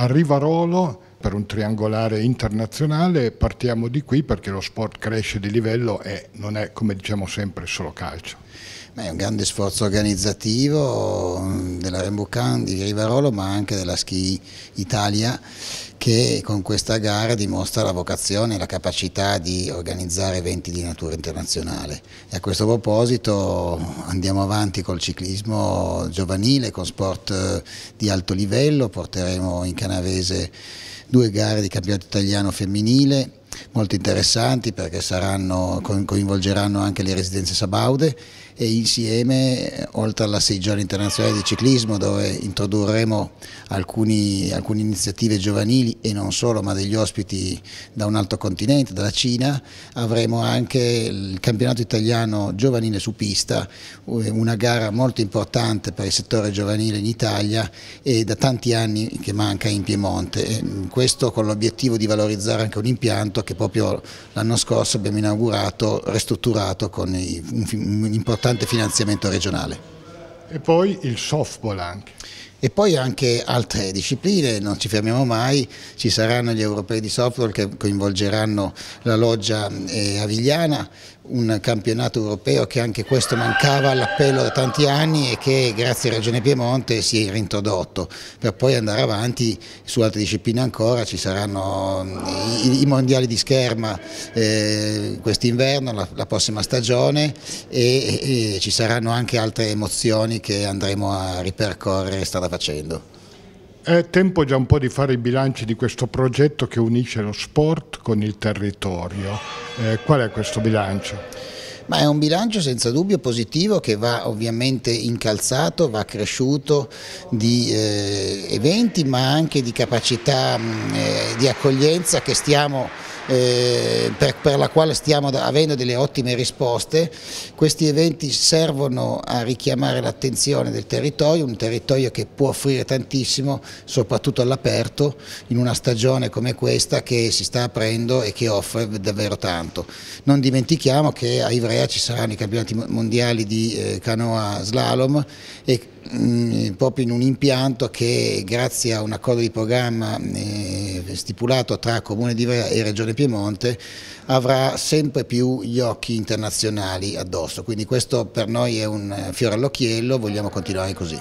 a Rivarolo per un triangolare internazionale. Partiamo di qui perché lo sport cresce di livello e non è, come diciamo sempre, solo calcio. Beh, è un grande sforzo organizzativo mm, della Rembucan di Rivarolo ma anche della Ski Italia che con questa gara dimostra la vocazione e la capacità di organizzare eventi di natura internazionale. E a questo proposito andiamo avanti col ciclismo giovanile, con sport eh, di alto livello, porteremo in Canavese due gare di campionato italiano femminile molto interessanti perché saranno, coinvolgeranno anche le residenze Sabaude e insieme, oltre alla sei giorni internazionale di ciclismo dove introdurremo alcuni, alcune iniziative giovanili e non solo ma degli ospiti da un altro continente, dalla Cina, avremo anche il campionato italiano giovanile su pista, una gara molto importante per il settore giovanile in Italia e da tanti anni che manca in Piemonte. Questo con l'obiettivo di valorizzare anche un impianto che proprio l'anno scorso abbiamo inaugurato, ristrutturato con un importante finanziamento regionale. E poi il softball anche. E poi anche altre discipline, non ci fermiamo mai, ci saranno gli europei di softball che coinvolgeranno la loggia eh, avigliana, un campionato europeo che anche questo mancava all'appello da tanti anni e che grazie a Regione Piemonte si è reintrodotto. Per poi andare avanti su altre discipline ancora, ci saranno i, i mondiali di scherma eh, quest'inverno, la, la, prossima stagione e, e ci saranno anche altre emozioni che andremo a ripercorrere strada facendo. È tempo già un po' di fare i bilanci di questo progetto che unisce lo sport con il territorio. Eh, qual è questo bilancio? Ma è un bilancio senza dubbio positivo che va ovviamente incalzato, va cresciuto di eh, eventi ma anche di capacità mh, eh, di accoglienza che stiamo eh, per, per, la quale stiamo avendo delle ottime risposte. Questi eventi servono a richiamare l'attenzione del territorio, un territorio che può offrire tantissimo, soprattutto all'aperto, in una stagione come questa che si sta aprendo e che offre davvero tanto. Non dimentichiamo che a Ivrea ci saranno i campionati mondiali di eh, canoa slalom e Mm, proprio in un impianto che grazie a un accordo di programma eh, stipulato tra Comune di Ivrea e Regione Piemonte avrà sempre più gli occhi internazionali addosso, quindi questo per noi è un fiore all'occhiello, vogliamo continuare così.